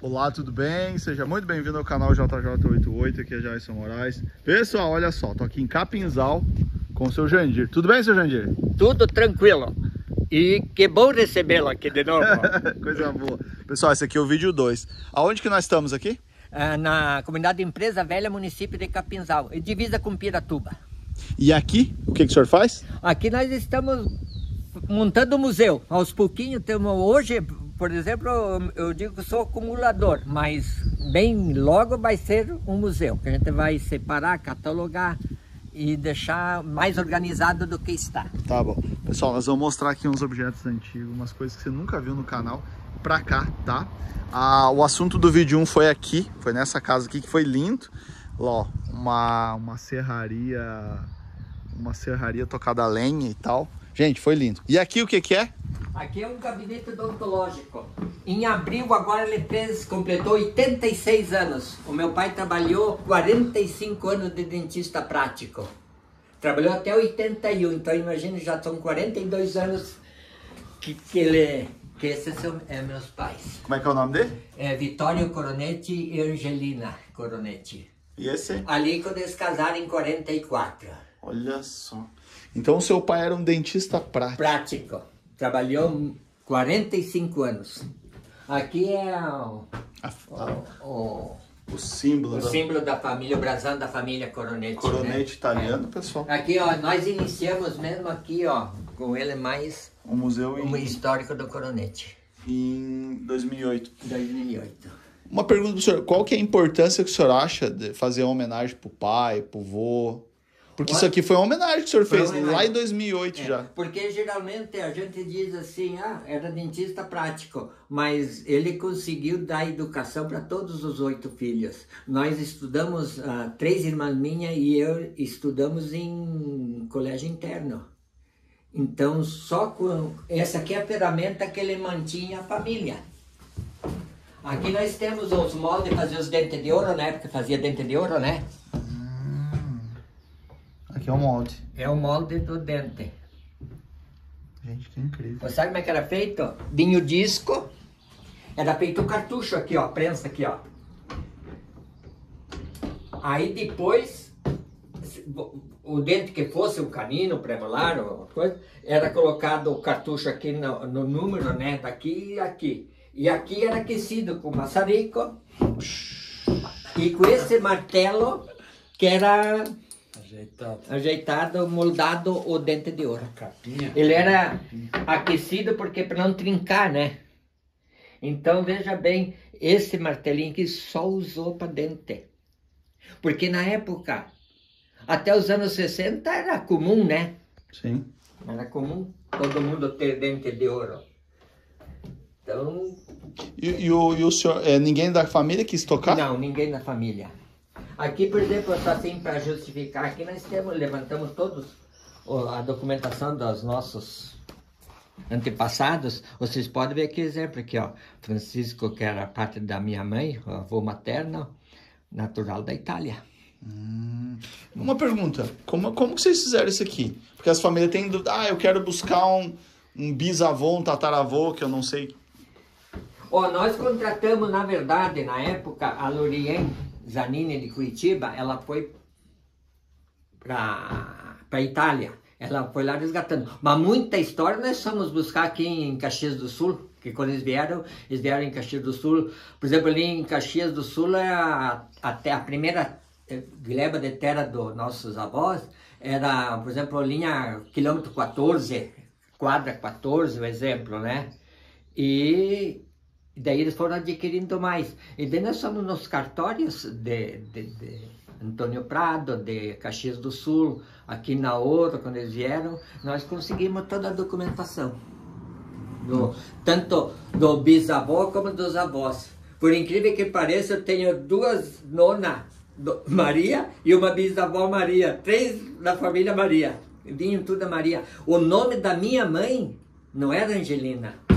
Olá, tudo bem? Seja muito bem-vindo ao canal JJ88, aqui é Jason Moraes. Pessoal, olha só, tô aqui em Capinzal com o seu Jandir. Tudo bem, seu Jandir? Tudo tranquilo. E que bom recebê-lo aqui de novo. Coisa boa. Pessoal, esse aqui é o vídeo 2. Aonde que nós estamos aqui? Ah, na comunidade Empresa Velha, município de Capinzal, divisa com Piratuba. E aqui, o que, que o senhor faz? Aqui nós estamos montando o museu. Aos pouquinhos temos hoje, por exemplo, eu digo que sou acumulador, mas bem logo vai ser um museu, que a gente vai separar, catalogar e deixar mais organizado do que está. Tá bom. Pessoal, nós vamos mostrar aqui uns objetos antigos, umas coisas que você nunca viu no canal, pra cá, tá? Ah, o assunto do vídeo 1 foi aqui, foi nessa casa aqui que foi lindo. Ó, uma, uma serraria, uma serraria tocada a lenha e tal. Gente, foi lindo. E aqui o que que é? Aqui é um gabinete odontológico. Em abril agora ele fez, completou 86 anos. O meu pai trabalhou 45 anos de dentista prático. Trabalhou até 81, então imagina, já são 42 anos que, que ele... Que esses são é, meus pais. Como é que é o nome dele? É Vitório Coronetti e Angelina Coronetti. E esse? Ali quando eles casaram em 44. Olha só. Então o seu pai era um dentista prático. Prático. Trabalhou 45 anos. Aqui é o, A- o, o, o símbolo o da símbolo da família, o brasão da família Coronetti. coronete né? italiano, pessoal. Aqui, ó, nós iniciamos mesmo aqui, ó, com ele mais Um museu em, histórico do Coronetti, em 2008. 2008. Uma pergunta pro senhor, qual que é a importância que o senhor acha de fazer uma homenagem pro pai, pro vô? Porque isso aqui foi uma homenagem que o senhor Foi fez lá em 2008 É, já. Porque geralmente a gente diz assim, ah, era dentista prático, mas ele conseguiu dar educação para todos os oito filhos. Nós estudamos, ah, três irmãs minhas e eu estudamos em colégio interno. Então, só com essa aqui é a ferramenta que ele mantinha a família. Aqui nós temos os moldes de fazer os dentes de ouro, na época fazia dente de ouro, né? Aqui é o molde. É o molde do dente. Gente, que incrível. Você sabe como é que era feito? Vinha o disco, era feito o cartucho aqui, ó, prensa aqui, ó. Aí depois, o dente que fosse o canino, o premolar, ou coisa, era colocado o cartucho aqui no, no número, né, daqui e aqui. E aqui era aquecido com maçarico e com esse martelo que era Ajeitado. ajeitado, moldado o dente de ouro. Capinha. Ele era aquecido porque para não trincar, né? Então veja bem, esse martelinho que só usou para dente. Porque na época, até os anos 60 era comum, né? Sim. Era comum todo mundo ter dente de ouro. Então, E, e o, e o senhor, é, ninguém da família quis tocar? não, ninguém na família. Aqui, por exemplo, só assim para justificar, aqui nós temos, levantamos todos a documentação dos nossos antepassados. Vocês podem ver aqui exemplo aqui, ó. Francisco, que era parte da minha mãe, avô materno, natural da Itália. Uma pergunta, como, como que vocês fizeram isso aqui? Porque as famílias têm dúvida, ah, eu quero buscar um, um bisavô, um tataravô, que eu não sei. Ó, nós contratamos, na verdade, na época, a Lorien Zanini de Curitiba, ela foi para a Itália. Ela foi lá resgatando. Mas muita história nós fomos buscar aqui em Caxias do Sul, que quando eles vieram, eles vieram em Caxias do Sul. Por exemplo, ali em Caxias do Sul, é a, até a primeira eh, gleba de terra dos nossos avós era, por exemplo, linha quilômetro 14, quadra 14, o exemplo, né? E e daí eles foram adquirindo mais. E daí nós somos nos cartórios de, de, de Antônio Prado, de Caxias do Sul, aqui na Ouro, quando eles vieram, nós conseguimos toda a documentação. Do, tanto do bisavô como dos avós. Por incrível que pareça, eu tenho duas nonas Maria e uma bisavó Maria. Três da família Maria. Vinham tudo a Maria. O nome da minha mãe não era Angelina.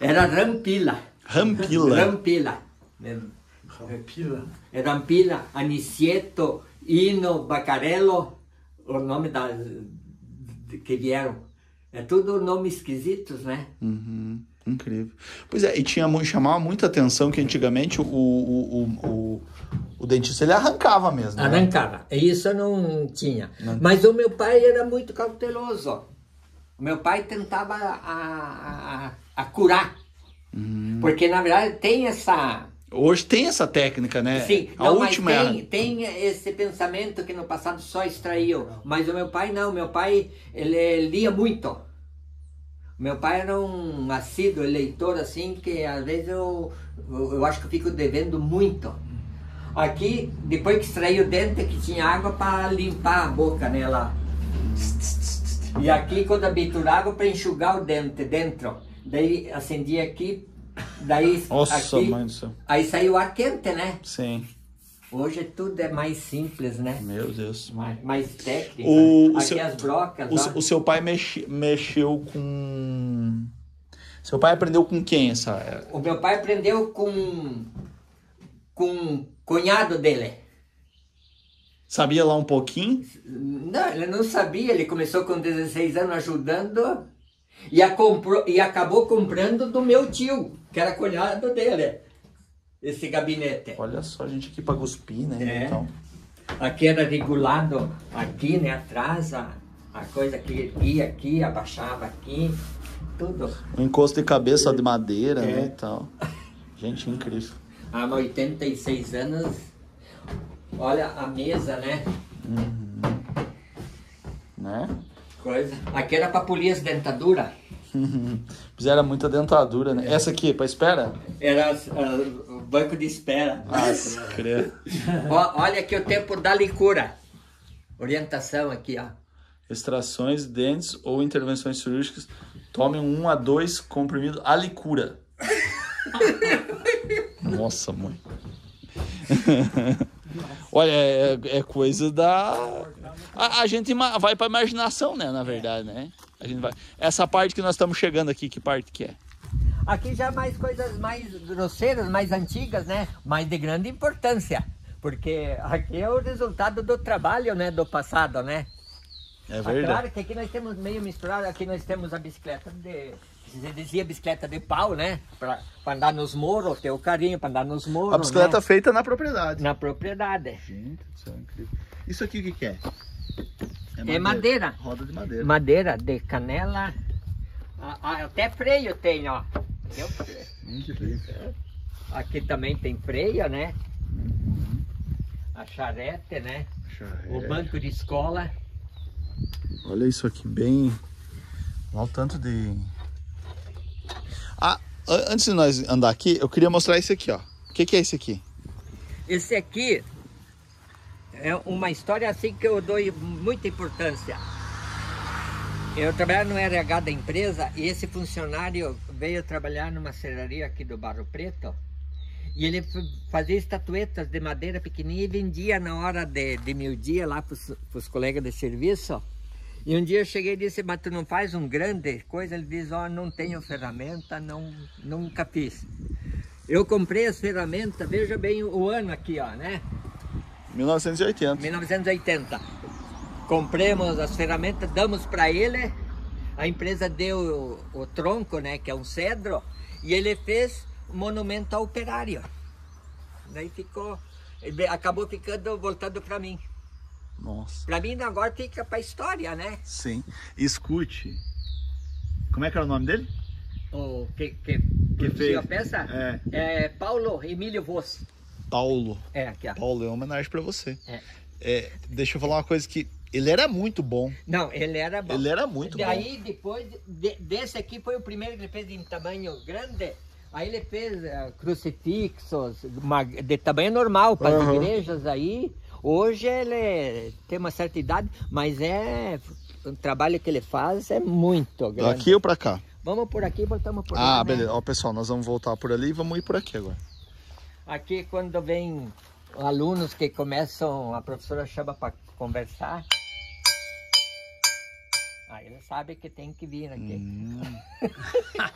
Era Rampila. Rampila. Rampila. Repila. Rampila, Anicieto, Ino, Bacarello, o nome das de- que vieram. É tudo nome esquisitos, né? Uhum. Incrível. Pois é, e tinha chamava muita atenção que antigamente o, o, o, o, o dentista ele arrancava mesmo. né? Arrancava. Isso não tinha. Mas o meu pai era muito cauteloso. O meu pai tentava a, a, a curar. Hum. Porque, na verdade, tem essa... Hoje tem essa técnica, né? Sim, a não, última é mas a- tem, tem esse pensamento que no passado só extraiu. Mas o meu pai não, meu pai ele lia muito. Meu pai era um assíduo leitor assim que às vezes eu, eu, eu acho que eu fico devendo muito. Aqui, depois que extraí o dente, que tinha água para limpar a boca, né, lá. E aqui, quando abiturava para enxugar o dente dentro. Daí acendia aqui, daí Nossa, aqui, mãe do céu. aí saiu ar quente, né? Sim, Hoje tudo é mais simples, né? meu Deus. Mais, mais técnico. O- né? o Aqui seu- as brocas, O, o seu pai mexi- mexeu com. Seu pai aprendeu com quem essa. O meu pai aprendeu com com cunhado dele. Sabia lá um pouquinho? Não, ele não sabia, ele começou com 16 anos ajudando e, a comprou, e acabou comprando do meu tio, que era cunhado dele, esse gabinete. Olha só, gente aqui pra cuspir, né? É. Então. Aqui era regulado aqui, né, atrás, a, a coisa que ia aqui, abaixava aqui, tudo. Um encosto de cabeça de madeira, É. né? E tal. Gente, incrível. Há 86 anos, olha a mesa, né? Né? Coisa. Aqui era para polir as dentaduras. Fizeram muita dentadura, né? Essa aqui, pra espera? Era ah, o banco de espera. Nossa. Ó, olha aqui o tempo da licura. Orientação aqui, ó. Extrações, dentes ou intervenções cirúrgicas. Tomem um a dois comprimidos alicura. Nossa, mãe. Olha, é, é coisa da. A, a gente vai pra imaginação, né? Na verdade, né? A gente vai. Essa parte que nós estamos chegando aqui, que parte que é? Aqui já mais coisas mais grosseiras, mais antigas, né? Mas de grande importância. Porque aqui é o resultado do trabalho, né? Do passado, né? É Ah, verdade. Claro que aqui nós temos meio misturado, aqui nós temos a bicicleta de. Você dizia bicicleta de pau, né? Pra, pra andar nos morros, ter o carinho pra andar nos morros. A bicicleta né? feita na propriedade. Na propriedade. Gente do céu, incrível. Isso aqui o que, que é? É madeira. Roda de madeira. Madeira de canela. Ah, ah, até freio tem, ó. É incrível. Aqui também tem freio, né? A charrete, né? O É. banco de escola. Olha isso aqui, bem. Olha o tanto de. Ah, antes de nós andar aqui, eu queria mostrar esse aqui, ó. O que, que é esse aqui? Esse aqui é uma história assim que eu dou muita importância. Eu trabalhava no RH da empresa e esse funcionário veio trabalhar numa serraria aqui do Barro Preto e ele fazia estatuetas de madeira pequenininha e vendia na hora de, de meio-dia lá para os colegas de serviço. E um dia eu cheguei e disse, mas tu não faz um grande coisa? Ele diz, ó, não tenho ferramenta, não, nunca fiz. Eu comprei as ferramentas, veja bem o ano aqui, ó, né? 1980. 1980. Compramos as ferramentas, damos para ele. A empresa deu o, o tronco, né, que é um cedro, e ele fez um monumento ao operário. Daí ficou, acabou ficando voltando para mim. Nossa. Para mim agora fica para história, né? Sim. Escute. Como é que era o nome dele? O que que, Que fez? a peça É. é Paulo Emílio Voss. Paulo. É aqui, ó. Paulo, é uma homenagem pra você. É. É, deixa eu falar uma coisa que. Ele era muito bom. Não, ele era bom. Ele era muito bom. Daí, depois de- desse aqui, foi o primeiro que ele fez em tamanho grande. Aí ele fez eh, crucifixos uma- de tamanho normal para as Aham. igrejas aí. Hoje ele tem uma certa idade, mas é o trabalho que ele faz é muito grande. Daqui ou pra cá? Vamos por aqui, voltamos por Ah, né? beleza. Ó, pessoal, nós vamos voltar por ali e vamos ir por aqui agora. Aqui quando vem alunos que começam, a professora chama para conversar. Aí ele sabe que tem que vir aqui. Hum.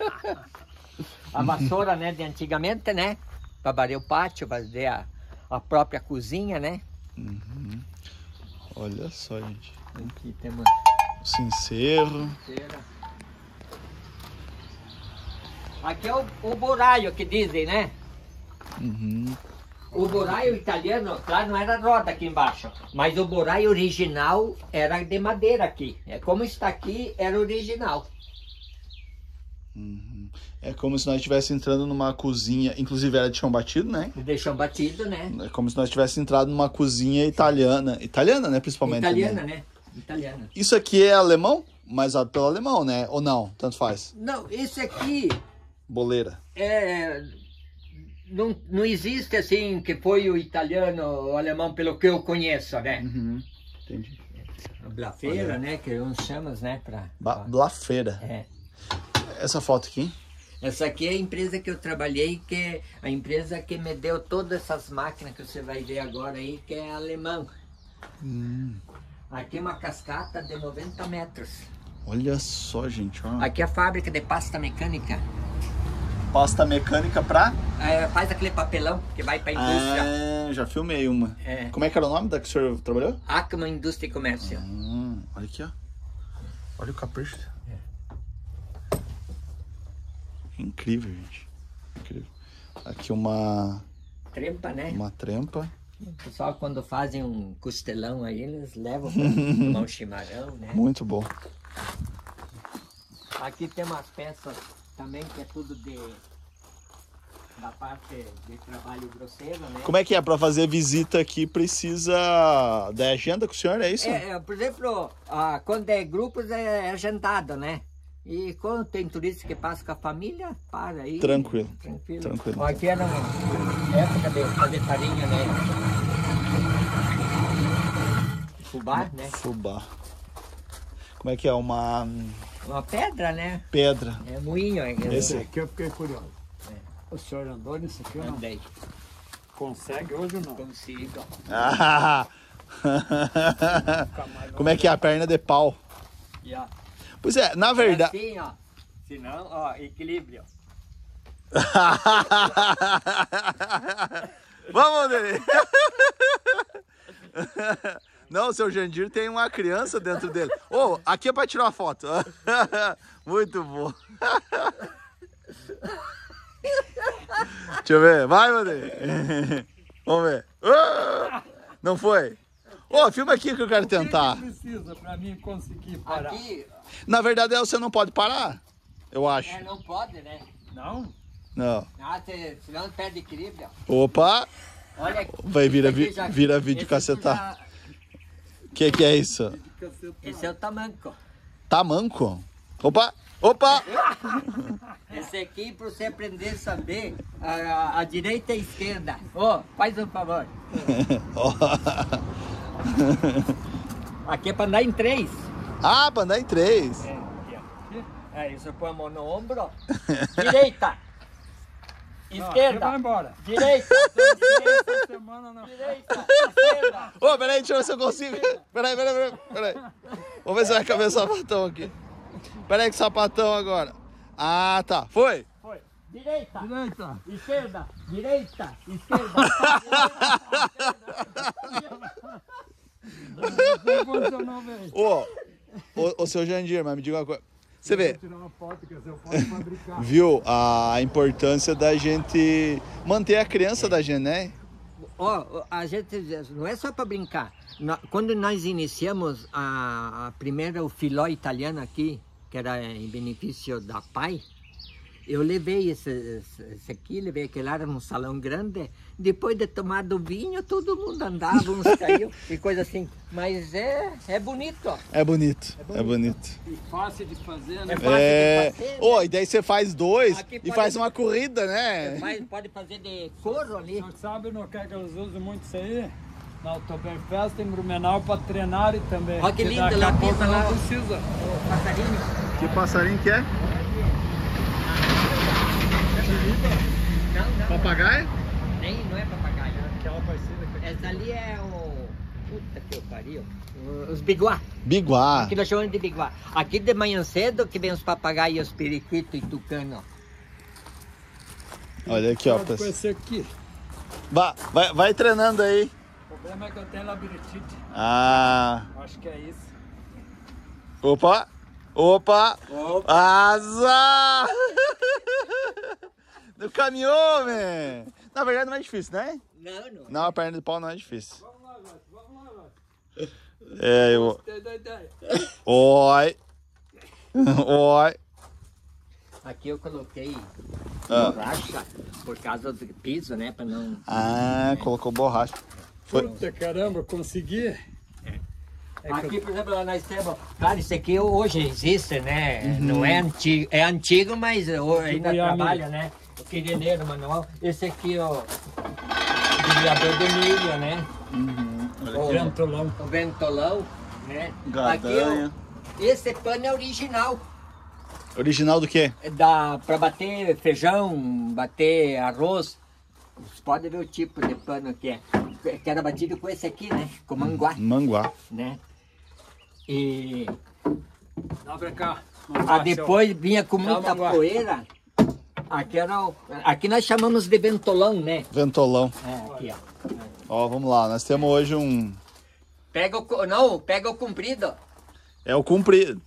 A vassoura, né, de antigamente, né? Para varrer o pátio, fazer a, a própria cozinha, né? Olha só, gente. Aqui temos O sincero. cera. Aqui é o, o boraio que dizem, né? Uhum. O boraio italiano, claro, não era roda aqui embaixo, mas o boraio original era de madeira aqui. É como está aqui, era original. Uhum. É como se nós estivéssemos entrando numa cozinha, inclusive era de chão batido, né? De chão batido, né? É como se nós tivéssemos entrado numa cozinha italiana. Italiana, né? Principalmente. Italiana, né? né? Italiana. Isso aqui é alemão? Mais usado pelo alemão, né? Ou não? Tanto faz. Não, esse aqui Boleira. é. Não, não existe assim que foi o italiano ou alemão, pelo que eu conheço, né? Uhum. Entendi. Blafeira, né? Que uns chamamos, né? Pra, Blafeira. é. Essa foto aqui. Essa aqui é a empresa que eu trabalhei, que é a empresa que me deu todas essas máquinas que você vai ver agora aí, que é alemão. Aqui é uma cascata de 90 metros. Olha só, gente. Ó. Aqui é a fábrica de pasta mecânica. Pasta mecânica pra. É, faz aquele papelão que vai para a indústria. Ah, já filmei uma. É. Como é que era o nome da que o senhor trabalhou? Acma Indústria e Comércio. Hum, olha aqui, ó. Olha o capricho. Incrível, gente. Incrível. Aqui uma, Trempa, né? uma trempa. O pessoal quando fazem um costelão aí, eles levam para tomar um chimarrão, né? Muito bom. Aqui tem umas peças também que é tudo de da parte de trabalho grosseiro, né? Como é que é? Pra fazer visita aqui precisa da agenda com o senhor, é isso? É, é, por exemplo, ah, quando é grupos é agendado, né? E quando tem turista que passa com a família, para aí. Tranquilo, Tranquilo. tranquilo. Aqui era uma época de fazer farinha, né? Fubá, né? Fubá. Como é que é? Uma Uma pedra, né? pedra. É moinho. É, Esse- Esse aqui eu fiquei curioso. O senhor andou nisso aqui ou não? Andei. Consegue hoje ou não? Consigo. Ah! Como é que é a perna de pau? Yeah. Pois é, na É verdade. assim, ó. Se não, ó, equilíbrio. Vamos, Dele. Não, o seu Jandir tem uma criança dentro dele. Ô, aqui é pra tirar uma foto. Muito bom. Deixa eu ver. Vai, Mandei. Vamos ver. Não foi? Ô, filma aqui que eu quero tentar. precisa pra mim conseguir parar? Aqui, Na verdade, você não pode parar. Eu acho. é, não pode, né? Não? Não. Ah, se, senão perde equilíbrio. Opa! Olha, Vai vira, aqui vi- já- vira vídeo cacetar. O que, que é isso? Esse é o tamanco. Tamanco? Opa! Opa! Esse aqui para você aprender a saber a, a- a direita e a esquerda. Ô, faz um favor. Aqui é para andar em três. Ah, pra andar em três. É, aqui, ó. É, isso põe a mão no ombro. ó. Direita. Esquerda. vai embora. Direita. Direita. Essa semana não. Direita. Esquerda. Ô, peraí, deixa eu ver se eu consigo. Peraí, peraí, peraí. peraí. Vamos ver se vai caber o sapatão aqui. Peraí, que sapatão agora. Ah, tá. Foi. Foi. Direita. Direita. Esquerda. Direita. Esquerda. Não funcionou bem. Ô, ô, ô, seu Jandir, mas me diga uma coisa. Você vê, foto viu a importância da gente manter a criança da gente, né? Ó, a gente não é só para brincar. Quando nós iniciamos a, a primeira o filó italiano aqui, que era em benefício da PAI, eu levei esse, esse, esse aqui, levei aquele lá num salão grande. Depois de tomar do vinho, todo mundo andava, uns caiu e coisa assim. Mas é, é bonito, ó. É bonito, é bonito. E fácil de fazer, É né? fácil É. de fazer. Ô, e daí você faz dois Aqui e faz uma corrida, né? Mas pode fazer de couro ali. Você sabe no que, é que eles usam muito isso aí? Na Oktoberfest em Blumenau para treinar e também. Ó, que daqui lá pisa lá. não precisa. O passarinho. Que passarinho que é? Não, não. Papagaio? Nem, não é papagaio. Aquela parecida que Essa ali é o. Puta que eu pariu. Os biguá. Biguá. Aqui nós chamamos de biguá. Aqui de manhã cedo que vem os papagaios, os periquitos e tucano. Olha aqui, ó. esse aqui. Vai, vai, vai treinando aí. O problema é que eu tenho labirintite. Ah. Acho que é isso. Opa! Opa! Azar! Do caminhão, man. Na verdade não é difícil, né? Não, não. Não, a perna de pau não é difícil. Vamos lá, Vati, vamos lá, Vati. É, eu... Oi. Oi. Aqui eu coloquei Ah. borracha por causa do piso, né? Pra não. Ah, colocou borracha. Foi. Puta caramba, consegui. É que Aqui, por exemplo, nós temos. Claro, isso aqui hoje existe, né? Não é antigo, é antigo, mas ho- ainda trabalha, né? O quirineiro manual. Esse aqui, ó. Desviador de milho, né? eu ventolão. O ventolão, né? Gadanha. Aqui, ó, esse pano é original. Original do quê? Dá para bater feijão, bater arroz. Você pode ver o tipo de pano que é. Que era batido com esse aqui, né? Com manguá, Manguá. né? E Dá pra cá. ah, depois vinha com muita poeira. Aqui, era o- aqui nós chamamos de ventolão, né? Ventolão. É, aqui, ó. Ó, vamos lá. Nós temos hoje um... Pega o, não, pega o comprido. É o comprido.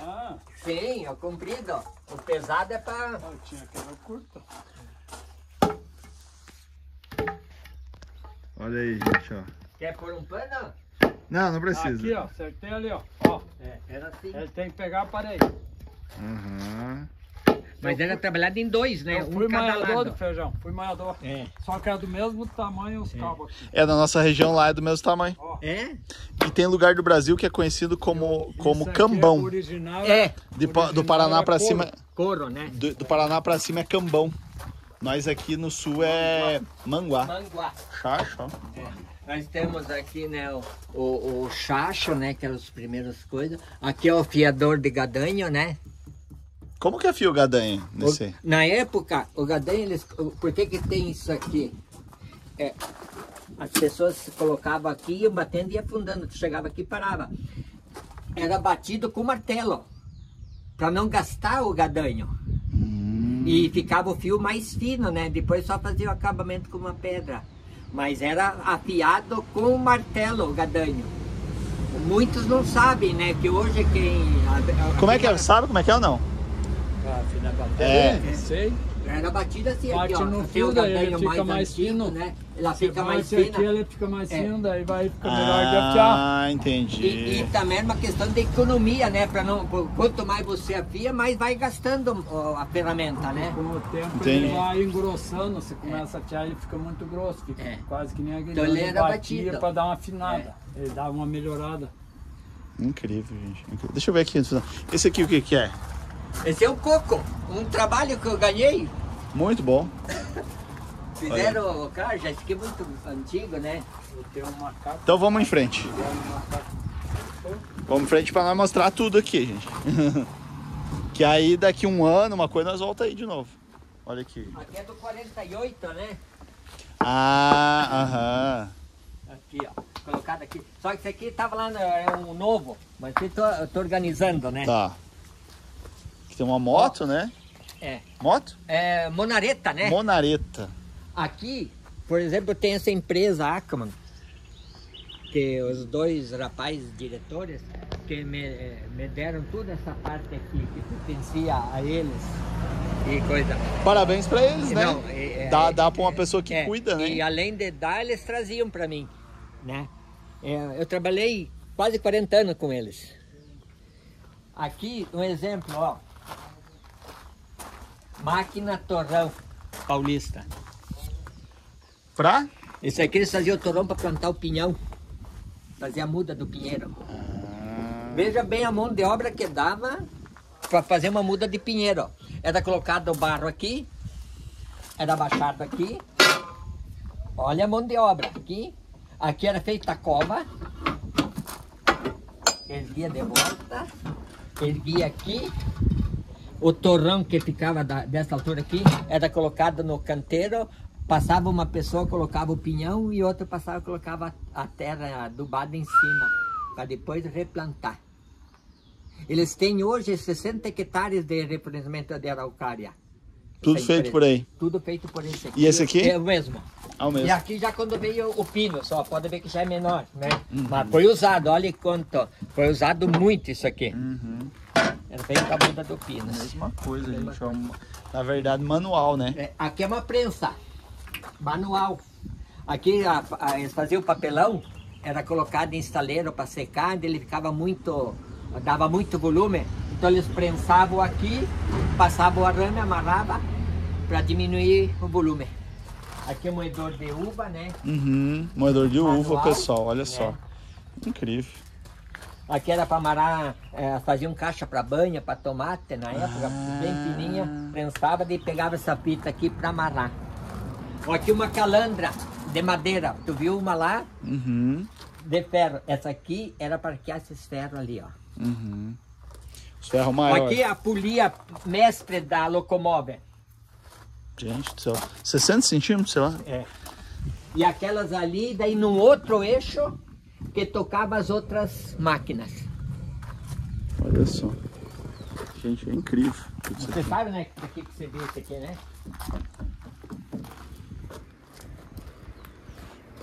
Ah, Sim, é o comprido. O pesado é para eu tinha que era curto. Olha aí, gente, ó. Quer pôr um pano? Não, não precisa. Aqui, ó, acertei ali, ó. ó. É, era assim. Ele tem que pegar a parede. Aham. Mas era trabalhado em dois, né? Eu um fui cada maiador lado. do feijão, fui maiador. É. Só que é do mesmo tamanho os cabos aqui. É, da nossa região lá é do mesmo tamanho. Ó, É? E tem lugar do Brasil que é conhecido como, como isso aqui cambão. É original, É. De pa- do original Paraná é pra couro. cima... Couro, né? Do, do Paraná pra cima é cambão. Nós aqui no sul é manguá. Manguá. Chacho, ó. Nós temos aqui, né, o, o, o chacho, né, que eram as primeiras coisas. Aqui é o fiador de gadanho, né? Como que é fio gadanha O- nesse na época, o gadanho, eles, o- por que que tem isso aqui? É, as pessoas colocavam aqui, iam batendo e afundando. Chegava aqui e parava. Era batido com martelo, para não gastar o gadanho. E ficava o fio mais fino, né? Depois só fazia o acabamento com uma pedra. Mas era afiado com o martelo o gadanho. Muitos não sabem, né? Que hoje quem. Como é que é? Sabe como é que é ou não? Ah, filho da É. bateria, Sei. Era batido assim, Bate aqui, ó. no fio, daí ele fica mais antigo, fino. né? Ela Você fica mais fina. aqui, ele fica mais É. fino, daí vai ficar melhor de afiar. Ah, E, entendi. e também é uma questão de economia, né? Pra não, por- quanto mais você afia, mais vai gastando ó, a ferramenta, né? Com o tempo Entendi. ele vai engrossando, você começa a afiar, ele fica muito grosso, fica É. quase que nem a Então ele era batia batido. para dar uma afinada, ele dava uma melhorada. Incrível, gente. Incrível. Deixa eu ver aqui. Esse aqui o que que é? Esse é o coco, um trabalho que eu ganhei. Muito bom. Fizeram, cara, já esse aqui é muito antigo, né? Eu tenho um macaco, Então vamos em frente. Vamos em frente pra nós mostrar tudo aqui, gente. que aí daqui um ano, uma coisa, nós volta aí de novo. Olha aqui. Aqui é do 48, né? Ah, aham. Aqui, ó, colocado aqui. Só que esse aqui tava lá, no- é um novo, mas eu tô, eu tô organizando, né? Tá. Tem uma moto, né? É. Moto? É monareta, né? Monareta. Aqui, por exemplo, tem essa empresa Ackerman, que os dois rapazes diretores que me, me deram toda essa parte aqui que pertencia a eles e coisa. Parabéns pra eles, né? Não, é- é- dá, dá pra uma pessoa que É, cuida, né? E além de dar, eles traziam para mim, né? É, eu trabalhei quase 40 anos com eles. Aqui, um exemplo, ó. Máquina Torrão Paulista. Pra? Esse aqui eles faziam o torrão para plantar o pinhão. Fazia a muda do pinheiro. Ah, Veja bem a mão de obra que dava para fazer uma muda de pinheiro. Era colocado o barro aqui, era baixado aqui. Olha a mão de obra aqui. Aqui era feita a cova. Erguia de volta. Erguia aqui. O torrão que ficava da- dessa altura aqui era colocado no canteiro. Passava uma pessoa, colocava o pinhão e outra passava, colocava a terra adubada em cima, para depois replantar. Eles têm hoje 60 hectares de reflorestamento de araucária. Tudo Essa feito por aí. Tudo feito por esse aqui. E esse aqui? É o mesmo. Ah, o mesmo. E aqui já quando veio o pino, só pode ver que já é menor, né? Mas foi usado, olha quanto. Foi usado muito isso aqui. Uhum. Era bem com a muda do pino. Mesma coisa, gente. uma- Na verdade, manual, né? É, aqui é uma prensa manual. Aqui a, a, eles faziam o papelão, era colocado em estaleiro para secar, ele ficava muito, dava muito volume. Então eles prensavam aqui, passavam o arame, amarrava para diminuir o volume. Aqui é moedor de uva, né? Uhum. Moedor de uva, Manual, pessoal. Olha né? só. Incrível. Aqui era para amarrar, é, faziam caixa para banha, para tomate na época, bem fininha, prensava e pegava essa fita aqui para amarrar. Aqui uma calandra de madeira, tu viu uma lá? Uhum. De ferro. Essa aqui era para que esses ferros ali, ó. Uhum. Os ferros maiores. Aqui a polia mestre da locomóvel. Gente do céu. 60 centímetros, sei lá. É. E aquelas ali, daí num outro eixo que tocava as outras máquinas. Olha só. Gente, é incrível. Você sabe, né? Por que você vê isso aqui, né?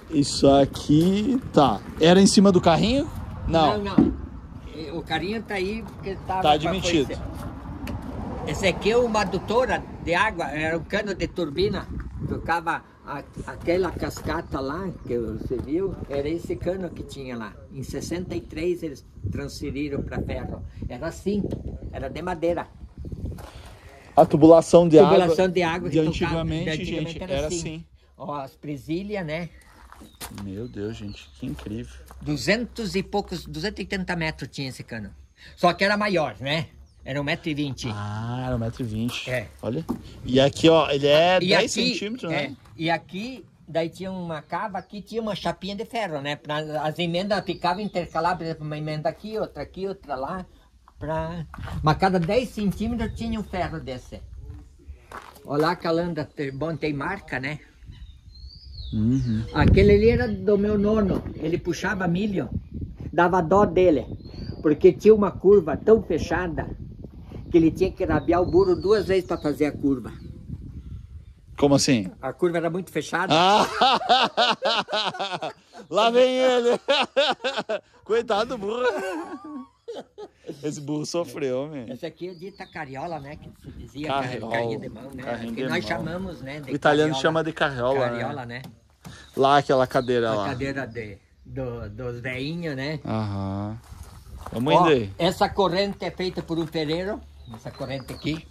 Isso aqui, tá. Era em cima do carrinho? Não. Não, não. O carinha tá aí porque tava... Tá admitido. Esse aqui é uma adutora de água, era um cano de turbina. Tocava a- aquela cascata lá que você viu, era esse cano que tinha lá. Em 63 eles transferiram para ferro. Era assim, era de madeira. A tubulação de Tubulação água. de água de que tocava- antigamente, de antigamente gente, era era assim. assim. Ó, as presilhas, né? Meu Deus, gente, que incrível. 200 e poucos, 280 metros tinha esse cano. Só que era maior, né? Era 1,20m. Ah, era 1,20m. É. Olha. E aqui, ó, ele é E 10 aqui- centímetros, é, né? E aqui, daí tinha uma cava, aqui tinha uma chapinha de ferro, né? Pra, as emendas ficavam intercaladas, por exemplo, uma emenda aqui, outra aqui, outra lá. Pra... Mas cada 10 centímetros tinha um ferro desse. Olha lá a calanda, tem- bom, tem marca, né? Uhum. Aquele ali era do meu nono, ele puxava milho, dava dó dele, porque tinha uma curva tão fechada que ele tinha que rabiar o burro duas vezes para fazer a curva. Como assim? A curva era muito fechada. Ah! Lá vem ele! Coitado do burro. Esse burro sofreu, meu. Essa aqui é dita carriola, né? Que se dizia Carriola, carrinho de mão, né? carrinho que nós mão. chamamos, né? O italiano carriola. chama de carriola, Carriola, né? né? Lá, aquela cadeira A lá. cadeira de, do, dos veinhos, né? Aham. Vamos Ó, indo aí. essa corrente é feita por um ferreiro, essa corrente aqui.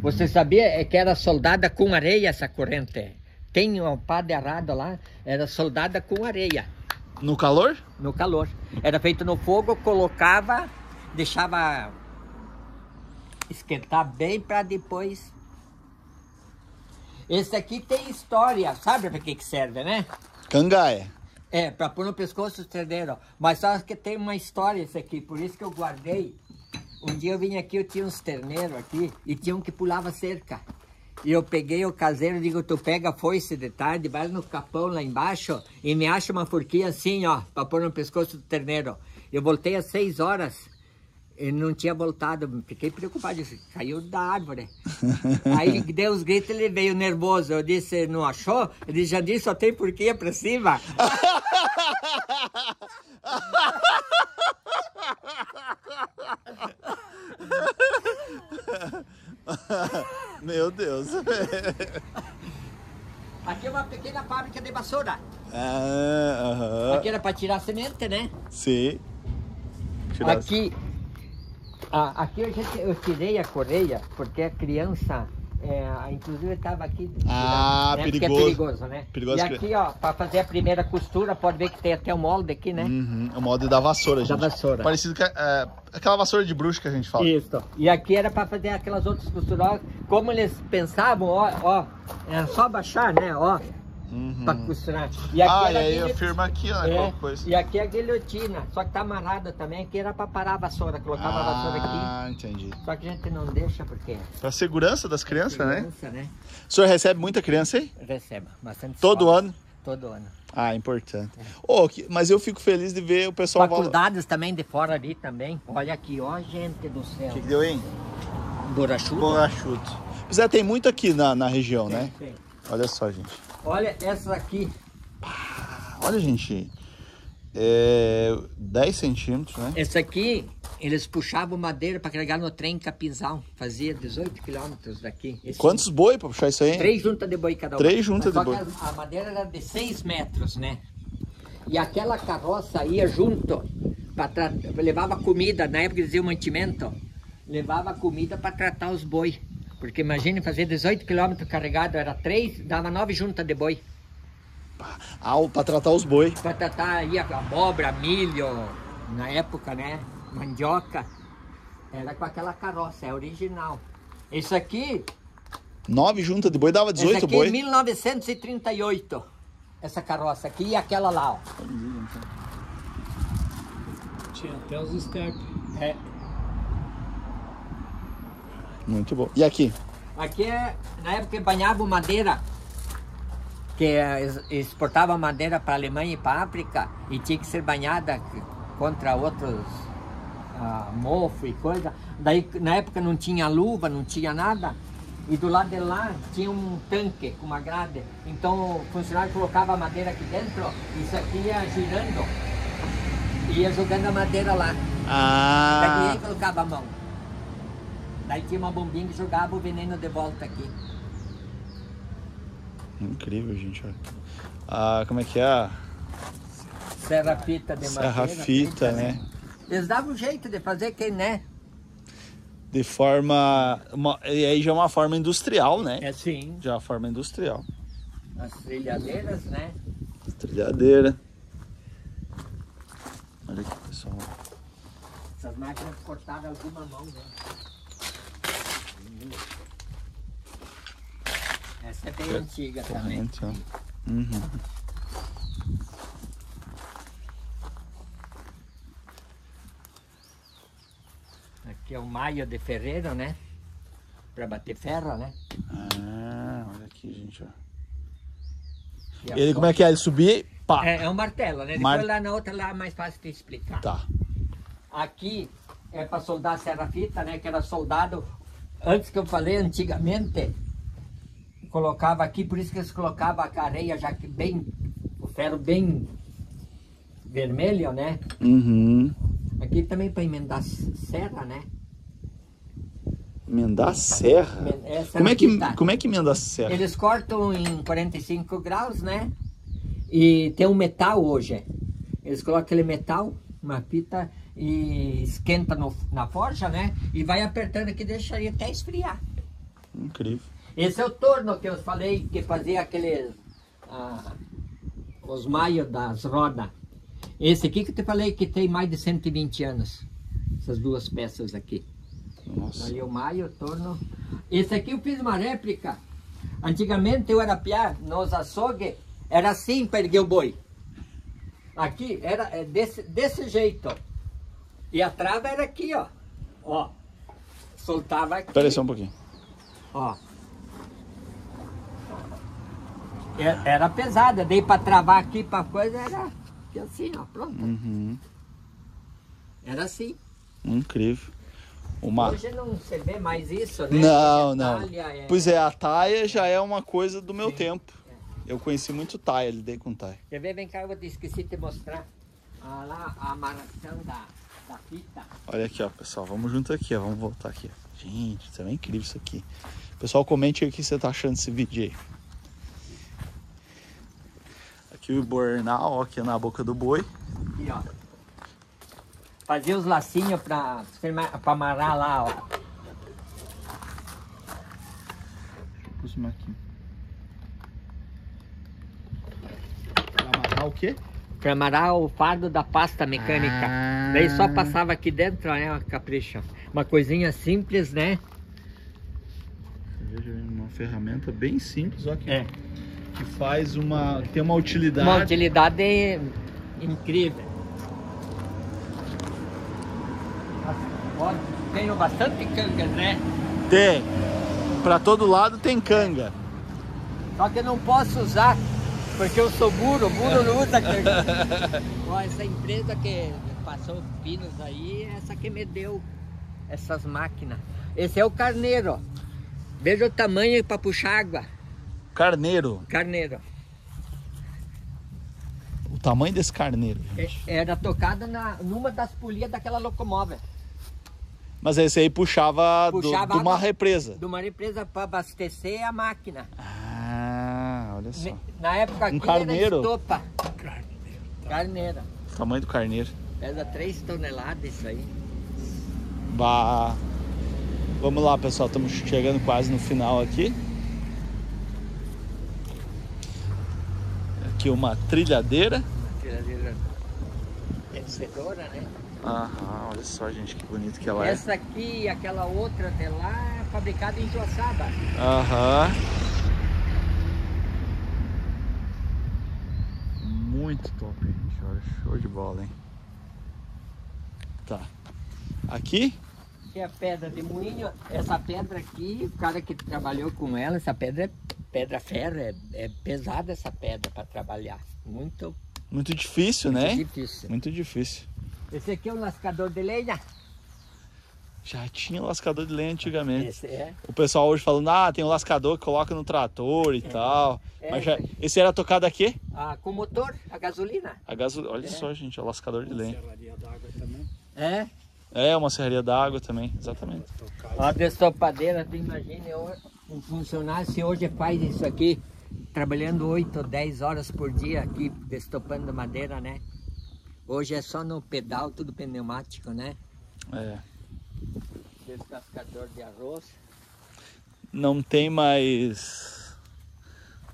Você sabia é que era soldada com areia essa corrente? Tem um padre errado lá, era soldada com areia, No calor? no calor. Era feito no fogo, colocava, deixava esquentar bem para depois. Esse aqui tem história, sabe para que que serve, né? Cangaia. É, para pôr no pescoço terneiro. Mas só que tem uma história esse aqui, por isso que eu guardei. Um dia eu vim aqui, eu tinha uns terneiros aqui e tinha um que pulava cerca. E eu peguei o caseiro, digo, tu pega a foice de tarde, vai no capão lá embaixo e me acha uma forquinha assim, ó, para pôr no pescoço do terneiro. Eu voltei às seis horas e não tinha voltado, fiquei preocupado, disse, caiu da árvore. Aí deu os gritos, ele veio nervoso. Eu disse, não achou? Ele disse, já disse, só tem forquinha pra cima. Meu Deus. Aqui é uma pequena fábrica de vassoura. ah, aham. Aqui era para tirar semente, né? Sim. Tirar- Aqui, ah, aqui eu, já, eu tirei a correia porque a criança, é, inclusive estava aqui. Ah, né, Porque perigoso. é perigoso, né? Perigoso e que- aqui, ó, para fazer a primeira costura, pode ver que tem até o molde aqui, né? Uhum. O modo da vassoura, gente. vassoura. Parecido com é, aquela vassoura de bruxa que a gente fala. Isso. E aqui era para fazer aquelas outras costuras. Como eles pensavam, ó, ó, era só baixar, né, ó, Uhum. para costurar. E aqui Ah, e aí guilho- firma aqui, ó, É, qualquer coisa. E aqui é a guilhotina, só que tá amarrada também, aqui era para parar a vassoura, colocava a vassoura aqui. Ah, entendi. Só que a gente não deixa porque Pra segurança das crianças, né? criança, né? O senhor recebe muita criança aí? Receba bastante Todo escola. ano? Todo ano. Ah, importante. Ô, que- mas eu fico feliz de ver o pessoal... Faculdades também de fora ali também. Olha aqui, ó, gente do céu. O que, que deu, hein? Borachudo. Borachudo. Pois é, tem muito aqui na, na região, né? Sim. Olha só, gente. Olha essa aqui. Olha, gente. É 10 centímetros, né? Essa aqui, eles puxavam madeira para carregar no trem Capinzal. Fazia 18 quilômetros daqui. Esse- Quantos boi pra puxar isso aí? Três juntas de boi cada uma. Três juntas de boi. A, madeira era de 6 metros, né? E aquela carroça ia junto, pra levava comida, na época dizia o mantimento, levava comida para tratar os boi. Porque imagine fazer 18 quilômetros carregado, era três, dava nove juntas de boi. Ah, pra tratar os boi. Para tratar aí a abóbora, milho, na época, né? Mandioca. Era com aquela carroça, é original. Isso aqui, Nove juntas de boi dava essa 18 aqui é boi. 1938. Essa carroça aqui e aquela lá, ó. Tinha até os step. É, Muito bom. E aqui? aqui é, na época banhava madeira, que ex- exportava madeira para a Alemanha e para a África e tinha que ser banhada contra outros ah, mofo e coisa. Daí na época não tinha luva, não tinha nada. E do lado de lá tinha um tanque com uma grade. Então o funcionário colocava a madeira aqui dentro, isso aqui ia girando. Ia jogando a madeira lá. Daí Ah, ninguém colocava a mão. Daí tinha uma bombinha que jogava o veneno de volta aqui. incrível, gente. olha. Ah, como é que é? Serra fita de madeira. Serra fita, feita, né? Eles davam um jeito de fazer que, né? De forma. Uma, e aí já é uma forma industrial, né? É sim. Já é uma forma industrial. As trilhadeiras, né? Trilhadeira. Olha aqui, pessoal. Essas máquinas cortaram alguma mão, né? Essa é bem antiga também. Corrente, ó. Uhum. Aqui é o maio de ferreiro, né? Pra bater ferro, né? Ah, olha aqui, gente, ó. E a Ele, como é que é? Ele subir, pá. É, é um martelo, né? Depois Mar- lá na outra lá é mais fácil de explicar. Tá. Aqui é para soldar serra-fita, né? Que era soldado. Antes que eu falei, antigamente, colocava aqui, por isso que eles colocavam a areia já que bem, o ferro bem vermelho, né? Uhum. Aqui também para emendar serra, né? Emendar serra? É, Como é que, como é que emenda serra? Eles cortam em 45 graus, né? E tem um metal hoje. Eles colocam aquele metal, uma fita, e esquenta no- na forja, né? E vai apertando aqui, deixa aí até esfriar. Incrível. Esse é o torno que eu falei que fazia aqueles. ah, os maios das rodas. Esse aqui que eu te falei que tem mais de 120 anos. Essas duas peças aqui. Nossa. Ali o maio, o torno. Esse aqui eu fiz uma réplica. Antigamente eu era piá, nos açougues, era assim para erguer o boi. Aqui era é, desse, desse jeito. E a trava era aqui, ó. Ó. Soltava aqui. Espera só um pouquinho. Ó. É- Era pesada, dei para travar aqui para coisa, era assim, ó, pronto. Uhum. Era assim. Incrível. Uma... Hoje não se vê mais isso, né? Não, É não. é- Pois é, a taia já é uma coisa do meu tempo. Eu conheci muito taia, lidei com taia. Quer ver? Vem cá, eu te esqueci de te mostrar. Ah, lá, a amarração da, da fita. Olha aqui, ó, pessoal. Vamos junto aqui, ó. Vamos voltar aqui. Gente, isso é incrível isso aqui. Pessoal, comente aí o que você tá achando desse vídeo aí. Aqui o bornal, ó, aqui na boca do boi. Aqui, ó. Fazia os lacinhos pra, pra amarrar lá, ó. Aproximar aqui. Pra amarrar o quê? Pra amarrar o fardo da pasta mecânica. Ah. Daí só passava aqui dentro, né? Capricha. Uma coisinha simples, né? Veja, uma ferramenta bem simples, ó, que, É. que faz uma. tem uma utilidade. Uma utilidade incrível. Tenho bastante cangas, né? Tem. Pra todo lado tem canga. Só que eu não posso usar, porque eu sou burro, burro não usa canga. Ó, essa empresa que passou pinos aí, essa que me deu essas máquinas. Esse é o carneiro, ó. Veja o tamanho para puxar água. Carneiro. Carneiro. tamanho desse carneiro. É- Era tocada na, numa das polias daquela locomóvel. Mas esse aí puxava, do- Puxava de uma água. represa. De uma represa para abastecer a máquina. Ah, olha só. Ne- Na época aqui Um carneiro? era estopa. Carneira. Tamanho do carneiro. Pesa 3 toneladas isso aí. Bah. Vamos lá, pessoal. Estamos chegando quase no final aqui. Aqui uma trilhadeira. Uma tiradeira vencedora, né? Aham, olha só, gente, que bonito que ela é. Essa aqui e aquela outra de lá é fabricada em Joaçaba. Aham. Muito top, gente. Olha, show de bola, hein? Tá. Aqui? Que é a pedra de moinho. Essa pedra aqui, o cara que trabalhou com ela, essa pedra é pedra ferro, é, é pesada essa pedra para trabalhar. Muito, Muito difícil, muito né? difícil. Muito difícil. Esse aqui é um lascador de lenha. Já tinha lascador de lenha antigamente. Esse é. O pessoal hoje falando, ah, tem um lascador que coloca no trator e tal. É, Mas já, isso esse era tocado aqui? Ah, com motor, a gasolina. A gaso... Olha É. só, gente, é o lascador de lenha. Serraria d'água também. É. É, uma serraria d'água também, exatamente. A destopadeira, tu imagina um funcionário se hoje faz isso aqui, trabalhando 8 ou 10 horas por dia aqui, destopando madeira, né? Hoje é só no pedal, tudo pneumático, né? É. Descascador de arroz. Não tem mais.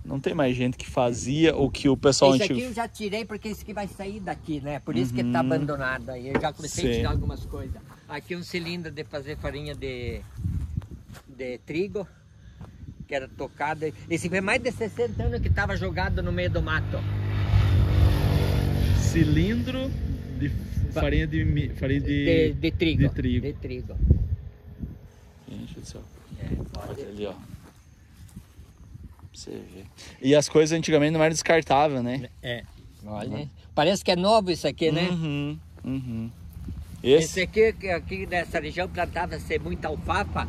Não tem mais gente que fazia o que o pessoal Esse antigo. aqui eu já tirei porque esse aqui vai sair daqui, né? Por isso que tá abandonado aí. Eu já comecei a Sim. tirar algumas coisas. Aqui um cilindro de fazer farinha de, de trigo, que era tocado. Esse foi mais de 60 anos que estava jogado no meio do mato. Cilindro de farinha de, farinha De, de trigo. de trigo. De trigo. Gente do céu. É, Olha ali, ó. Você ver. E as coisas antigamente não eram descartáveis, né? é. Olha. Parece que é novo isso aqui, né? Uhum, uhum. Esse Esse? aqui, aqui nessa região plantava-se muita alfafa,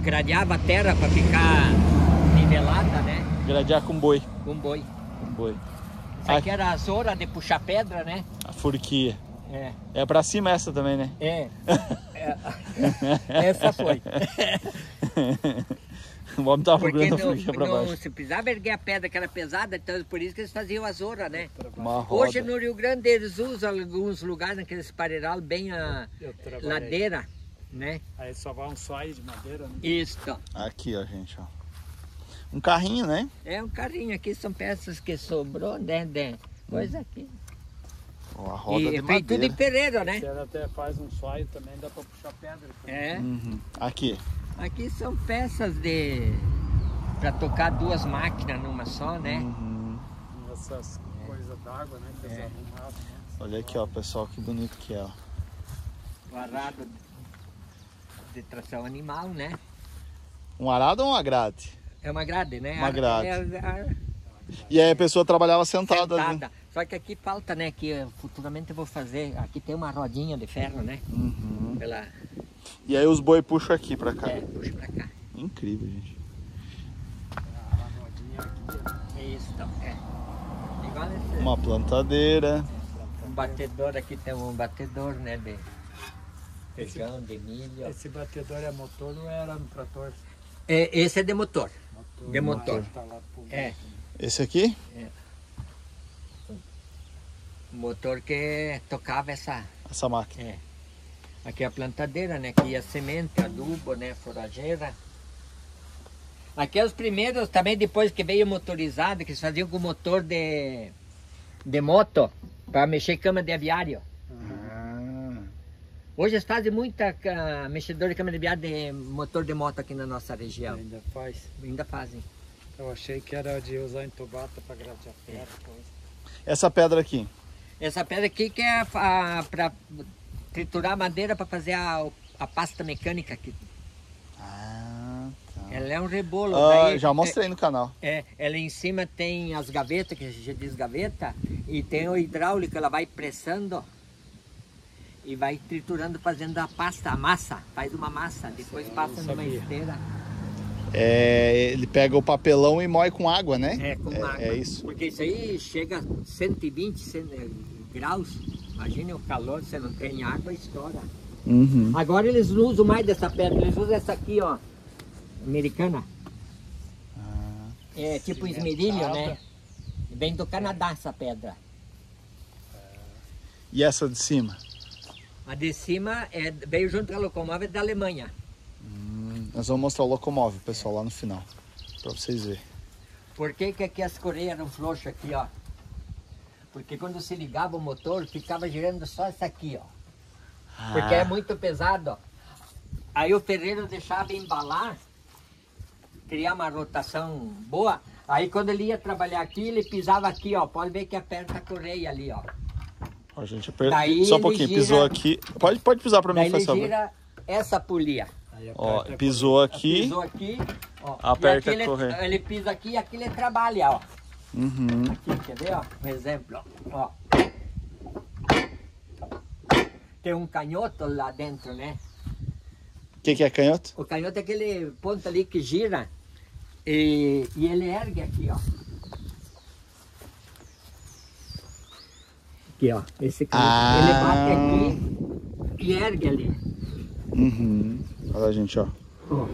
gradeava a terra para ficar nivelada, né? Gradear com boi. Com boi. Com boi. Isso aqui era a zora de puxar pedra, né? A furquia. É. É pra cima essa também, né? É. É. Essa foi. o homem tava Porque procurando a não, furquia pra não baixo. se precisava erguer a pedra que era pesada, então por isso que eles faziam a zora, né? Uma roda. Hoje no Rio Grande eles usam alguns lugares naqueles pareiral bem a ladeira, né? Aí só vai um suai de madeira, né? Isso. Aqui, ó, gente, ó. Um carrinho, né? É um carrinho aqui, são peças que sobrou, né? De coisa aqui. Ó, a roda E de é feito tudo madeira. em pereiro, né? Você até faz um suai também, dá pra puxar pedra. É. Uhum. Aqui. Aqui são peças de. para tocar duas máquinas numa só, né? Uhum. Essas coisas d'água, né? É. né? Olha aqui, ó, pessoal, que bonito que é, ó. O arado de tração animal, né? Um arado ou uma grade? É uma grade, né? Uma grade. É, a- E aí a pessoa trabalhava sentada, ali. sentada. Só que aqui falta, né? Que futuramente eu vou fazer. Aqui tem uma rodinha de ferro, né? Uhum. Pela. E aí os boi puxam aqui pra cá. É, puxa pra cá. Incrível, gente. A rodinha aqui, É isso, então. É. Igual esse. Uma plantadeira. Um batedor aqui tem um batedor, né? De feijão, de milho. Esse batedor é motor ou era no trator? É, esse é de motor. motor De motor. Tá É. Esse aqui? O motor que tocava essa. Essa máquina. É. Aqui é a plantadeira, né? Aqui a semente, adubo, né? Forageira. Aqui é os primeiros, também depois que veio motorizado, que eles faziam com motor de, de moto, para mexer cama de aviário. Ah. Hoje eles fazem muita ca- mexedor de cama de aviário de motor de moto aqui na nossa região. Ainda faz. Ainda fazem. Eu achei que era de usar em tubata pra gradear pedra. coisa. Essa pedra aqui. Essa pedra aqui que é para triturar madeira para fazer a, a pasta mecânica aqui. Ah, tá. Ela é um rebolo. Ah, daí- já mostrei no canal. É, ela em cima tem as gavetas, que a gente diz gaveta, e tem o hidráulico, ela vai pressando e vai triturando, fazendo a pasta, a massa, faz uma massa, depois passa numa esteira. É, ele pega o papelão e moe com água, né? É, com água. É isso. Porque isso aí chega a 120 100 graus. Imagine o calor, você não tem água, estoura. Uhum. Agora eles não usam mais dessa pedra, eles usam essa aqui, ó. Americana. Ah. É tipo esmerilho, né? Vem do Canadá essa pedra. E essa de cima? A de cima é, veio junto com a locomóvel da Alemanha. Nós vamos mostrar o locomóvel, pessoal, lá no final. Pra vocês verem. Por que, que aqui as correias eram frouxas aqui, ó? Porque quando se ligava o motor, ficava girando só essa aqui, ó. Porque Ah. é muito pesado, ó. Aí o ferreiro deixava embalar, criar uma rotação boa. Aí quando ele ia trabalhar aqui, ele pisava aqui, ó. Pode ver que aperta a correia ali, ó. Ó, gente, aper... Daí só um pouquinho. gira- Pisou aqui. Pode, pode pisar pra mim, Daí por ele favor. gira essa polia. Aí Ó, aperta pisou aqui. Pisou aqui, ó. Aperta aqui a correia. ele, ele pisa aqui e aqui ele trabalha, ó. Uhum. Aqui, quer ver, ó? Um exemplo, ó. Tem um canhoto lá dentro, né? O que, que é canhoto? O canhoto é aquele ponto ali que gira e, e ele ergue aqui, ó. Aqui, ó. Esse canhoto. Ah. Ele bate aqui e ergue ali. Uhum. Olha, gente, ó. Ó.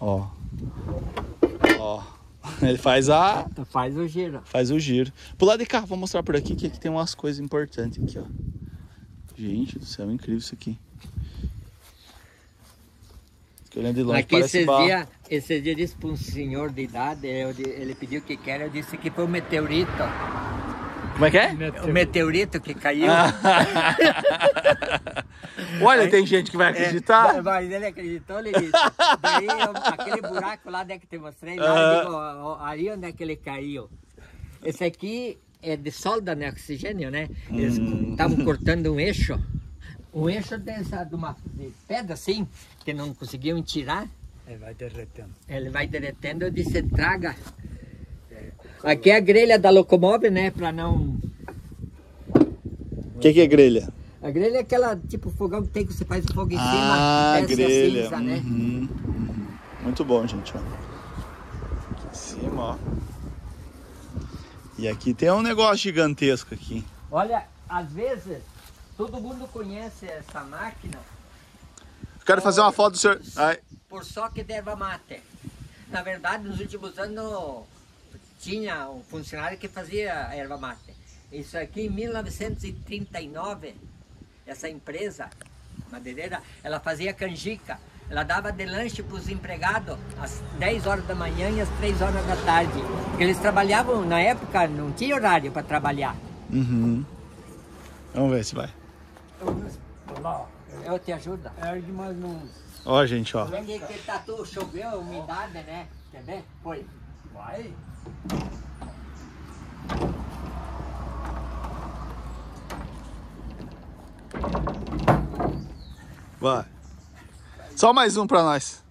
Ó. Ó. Ele faz a. Faz o giro. Faz o giro. Pro lado de cá, vou mostrar por aqui que aqui tem umas coisas importantes aqui, ó. Gente do céu, incrível isso aqui. Que olhando de longe Aqui parece esses dias, esses dias disse para um senhor de idade, eu ele pediu o que quer, eu disse que foi um meteorito. Como é que é? O meteorito que caiu. Olha, tem gente que vai acreditar. É, mas ele acreditou, ele disse. Daí eu- aquele buraco lá né, que te mostrei, lá, digo, ó, ó, aí onde é que ele caiu. Esse aqui é de solda, né? Oxigênio, né? Eles Hum. estavam cortando um eixo. Um eixo dessa, de uma de pedra assim, que não conseguiam tirar. Aí vai derretendo. Ele vai derretendo, eu disse, traga. Aqui é a grelha da locomóvel, né? Pra não. O que, que é grelha? A grelha é aquela tipo fogão que tem que você faz o fogo em cima. Ah, desce a grelha. cinza, né? Uhum, uhum. Muito bom, gente. Ó. Aqui em cima, ó. E aqui tem um negócio gigantesco aqui. Olha, às vezes todo mundo conhece essa máquina Eu quero fazer uma foto do senhor. Ai, por só que de erva mate. Na verdade, nos últimos anos tinha um funcionário que fazia erva mate. Isso aqui em 1939, essa empresa madeireira, ela fazia canjica. Ela dava de lanche para os empregados às 10 horas da manhã e às 3 horas da tarde. Porque eles trabalhavam, na época, não tinha horário para trabalhar. Uhum. Vamos ver se vai. Eu te ajudo. ergue mais não. Ó, gente, ó. Vem que tá tudo, choveu, umidade, né? Quer ver? Foi. Vai. Vai. Só mais um pra nós.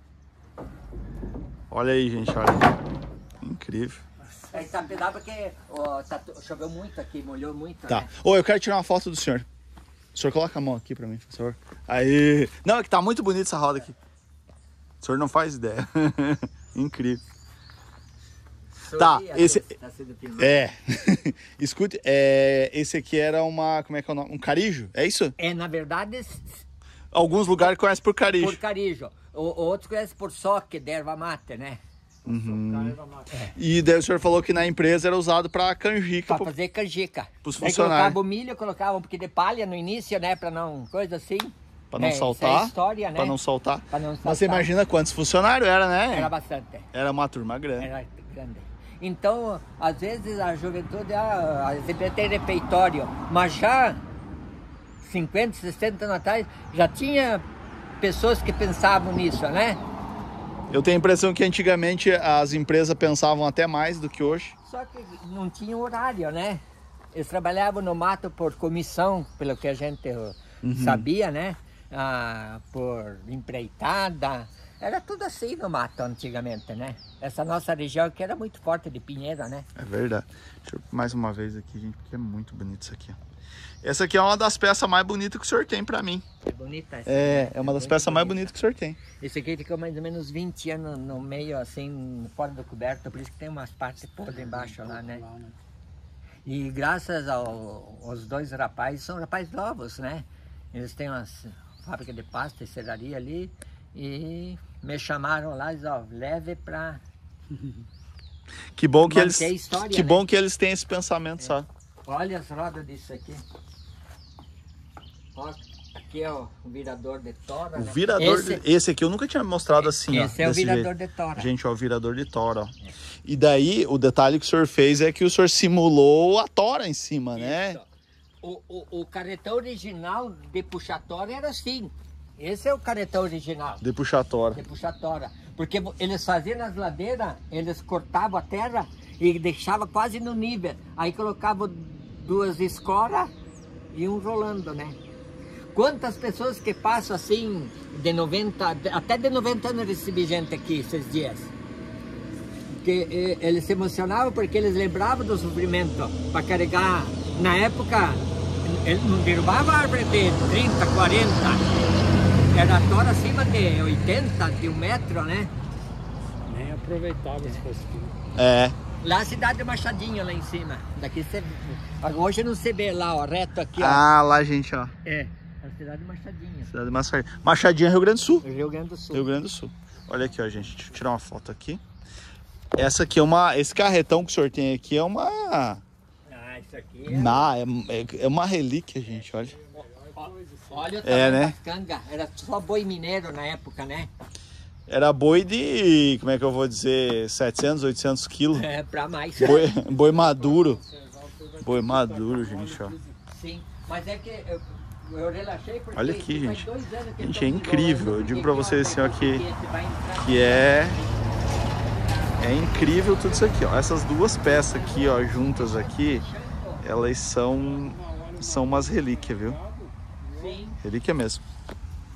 Olha aí, gente, olha. Incrível. Aí tá pedal porque ó, tá choveu muito aqui, molhou muito, Tá. né? Ô, eu quero tirar uma foto do senhor. O senhor coloca a mão aqui pra mim, por favor. Aí. Não, é que tá muito bonito essa roda aqui. O senhor não faz ideia. Incrível. Tá, esse- Tá. É. Escute, é, esse aqui era uma. Como é que é o nome? Um carijo? É isso? É, na verdade, Alguns lugares conhecem por carijo. por carijo. O, outros conhecem por soque de erva mate, né? Uhum. Mais. E daí o senhor falou que na empresa era usado pra canjica. Pra pro- fazer canjica. pros Daí funcionários. colocava o milho, colocava um pouquinho de palha no início, né? Pra não... Coisa assim. Pra não É, é saltar. né? Pra não saltar. Pra não Mas você saltar. imagina quantos funcionários era, né? Era bastante. Era uma turma grande. Era grande. Então, às vezes a juventude, ah, às vezes tem refeitório, mas já 50, 60 anos atrás, já tinha pessoas que pensavam nisso, né? Eu tenho a impressão que antigamente as empresas pensavam até mais do que hoje. Só que não tinha horário, né? Eles trabalhavam no mato por comissão, pelo que a gente uh, sabia, né? Ah, por empreitada. Era tudo assim no mato antigamente, né? Essa nossa região aqui era muito forte de pinheiro, né? É verdade. Deixa eu mais uma vez aqui, gente, porque é muito bonito isso aqui. Essa aqui é uma das peças mais bonitas que o senhor tem pra mim. É bonita essa. É, é uma das peças mais bonita. bonitas que o senhor tem. Esse aqui ficou mais ou menos 20 anos no meio, assim, fora do coberto, por isso que tem umas partes podres embaixo lá, né? E graças ao- aos dois rapazes, são rapazes novos, né? Eles têm uma fábrica de pasta e serraria ali e me chamaram lá e disseram, ó, leve pra... Que bom que Manter eles história, Que né? bom que eles têm esse pensamento, sabe? Olha as rodas disso aqui. Ó, aqui é o virador de tora, O né? virador, Esse, de- esse aqui eu nunca tinha mostrado assim, ó. esse é o virador jeito. de tora. Gente, ó, o virador de tora, ó. E daí, o detalhe que o senhor fez é que o senhor simulou a tora em cima, né? Isso. O, o, o caretão original de puxatória era assim. Esse é o caretão original De puxar a tora. de puxatória. Porque eles faziam nas ladeiras, eles cortavam a terra e deixavam quase no nível. Aí colocavam duas escoras e um rolando, né? Quantas pessoas que passam assim, de 90, de- até de 90 anos recebi gente aqui esses dias. Que eh, eles se emocionavam porque eles lembravam do sofrimento para carregar. Na época, ele não derrubava árvore de 30, 40. Era tora acima de 80, de um metro, né? Nem aproveitava se fosse filho. É. Lá a cidade de Machadinho, lá em cima. Daqui você. Hoje não se vê lá, ó, reto aqui, ó. Ah, lá, gente, ó. É, a cidade de Machadinho. Cidade de Machadinha. Machadinha, Rio Grande do Sul. Rio Grande do Sul. Rio Grande do Sul. Olha aqui, ó, gente. Deixa eu tirar uma foto aqui. Essa aqui é uma. Esse carretão que o senhor tem aqui é uma. Ah, isso aqui é. Na, é, é- é uma relíquia, gente, olha. Olha o É, né? canga. Era só boi mineiro na época, né? Era boi de. Como é que eu vou dizer? 700, 800 quilos. É, pra mais. Boi, boi maduro. Boi maduro, gente, ó. Sim, mas é que eu, eu relaxei porque... Olha aqui, gente. Gente, é incrível. Eu digo pra vocês assim, ó, que- Que é. É incrível tudo isso aqui, ó. Essas duas peças aqui, ó, juntas aqui, elas são. São umas relíquias, viu? Sim. Relíquia mesmo.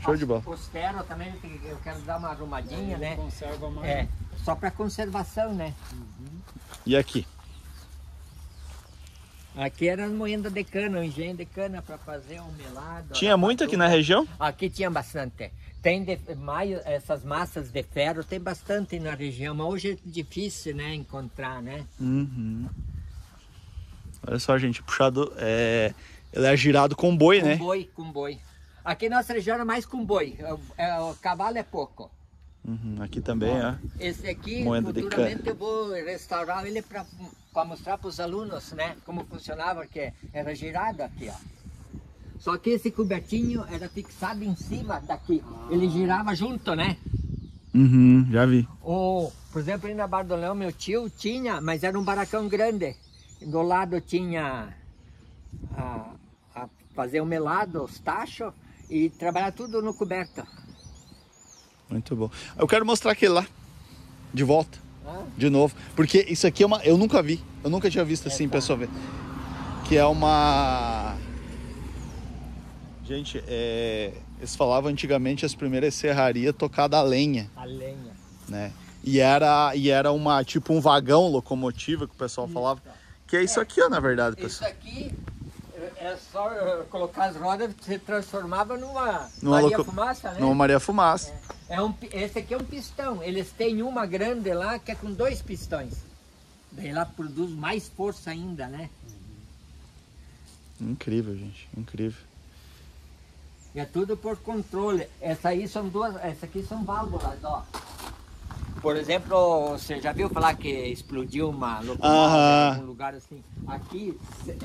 Show de bola. Os ferros também, eu quero dar uma arrumadinha, né? Conserva mais. É, só para conservação, né? E aqui? Aqui era as moendas de cana, o engenho de cana para fazer um melado. Tinha muito aqui na região? Aqui tinha bastante. Tem de, maio, essas massas de ferro, tem bastante na região, mas hoje é difícil, né, encontrar, né? Uhum. Olha só, gente, puxado. É... Ele é girado com boi, Com né? boi, com boi. Aqui na nossa região é mais com boi, é, é, o cavalo é pouco. Uhum, Aqui também, ó. Esse aqui, Moenda futuramente eu vou restaurar ele para mostrar para os alunos, né? Como funcionava, que era girado aqui, ó. Só que esse cobertinho era fixado em cima daqui. Ele girava junto, né? Uhum, já vi. O, por exemplo, ali na Barra do Leão, meu tio tinha, mas era um baracão grande. Do lado tinha a fazer o melado, os tachos e trabalhar tudo no coberto. Muito bom. Eu quero mostrar aquele lá. De volta. Ah, De novo. Porque isso aqui é uma. Eu nunca vi. Eu nunca tinha visto assim, tá. pessoa ver. Que é uma. Gente, é... eles falavam antigamente as primeiras serrarias tocadas a lenha, a lenha. né? E era, e era uma tipo um vagão locomotiva que o pessoal falava. Que é isso aqui, ó, na verdade, Isso pessoal. aqui é é só eh, colocar as rodas, se transformava numa, Numa Maria loco- Fumaça, né? Numa Maria Fumaça. É um, pi- esse aqui é um pistão. Eles têm uma grande lá que é com dois pistões. Daí lá produz mais força ainda, né? Incrível, gente. Incrível. E é tudo por controle. Essa aí são duas, essa aqui são válvulas, ó. Por exemplo, você já viu falar que explodiu uma locomotiva Aham. em algum lugar assim? Aqui,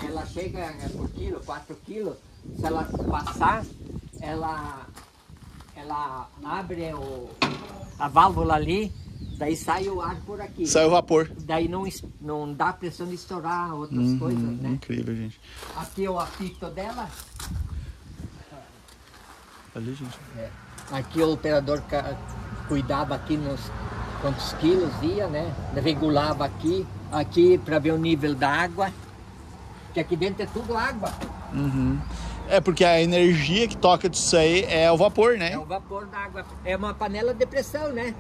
ela chega é, por quilo, 4 quilos. Se ela passar, ela, ela abre o, a válvula ali, daí sai o ar por aqui. Saiu vapor. Daí não, não dá pressão de estourar outras Uhum, coisas, né? Incrível, gente. Aqui é o apito dela. Ali, gente. Aqui o operador cuidava aqui nos quantos quilos ia, né? Regulava aqui, aqui para ver o nível da água. Que aqui dentro é tudo água. Uhum. É porque a energia que toca disso aí é o vapor, né? É o vapor da água. É uma panela de pressão, né?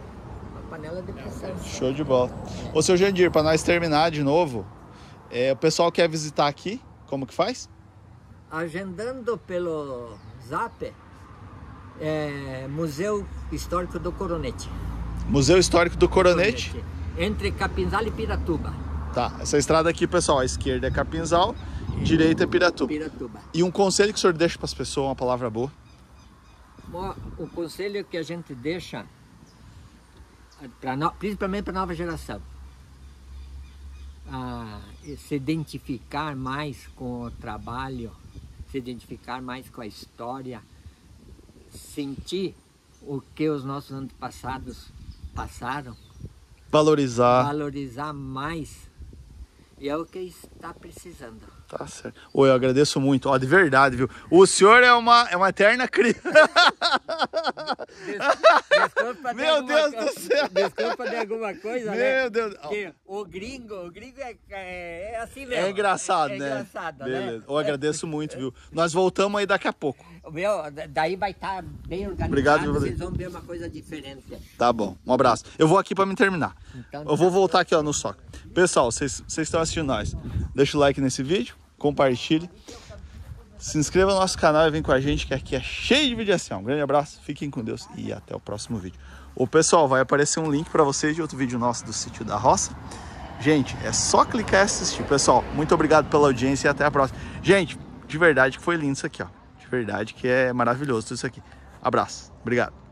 Uma panela de pressão. Show de bola. Ô, seu Jandir, para nós terminar de novo, é, o pessoal quer visitar aqui, como que faz? agendando pelo Zap, é, Museu Histórico do Coronete. Museu Histórico do Coronete. Entre Capinzal e Piratuba. Tá, essa estrada aqui, pessoal, à esquerda é Capinzal, direita é Piratuba. Piratuba. E um conselho que o senhor deixa para as pessoas, uma palavra boa? Bom, O conselho que a gente deixa, pra no- principalmente para a nova geração, a se identificar mais com o trabalho, se identificar mais com a história, sentir o que os nossos antepassados passaram, Valorizar. valorizar mais, e é o que está precisando. Tá certo. Oi, eu agradeço muito. Ó, de verdade, viu? O senhor é uma, é uma eterna criança. Desculpa de Meu alguma Deus co- do céu. Desculpa de alguma coisa, né? Meu Deus. O gringo, o gringo é, é, é assim mesmo. É engraçado, é, é né? engraçado, Beleza. né? Eu agradeço muito, viu? Nós voltamos aí daqui a pouco. Meu, daí vai estar bem organizado, Obrigado, vocês vão ver uma coisa diferente. Tá bom. Um abraço. Eu vou aqui para me terminar. Então, Eu vou voltar aqui ó, no soco. Pessoal, vocês estão assistindo nós. Deixa o like nesse vídeo, compartilhe. Se inscreva no nosso canal e vem com a gente, que aqui é cheio de vídeo assim. Um grande abraço, fiquem com Deus e até o próximo vídeo. Ô pessoal, vai aparecer um link para vocês de outro vídeo nosso do Sítio da Roça. Gente, é só clicar e assistir. Pessoal, muito obrigado pela audiência e até a próxima. Gente, de verdade que foi lindo isso aqui, ó. De verdade que é maravilhoso tudo isso aqui. Abraço. Obrigado.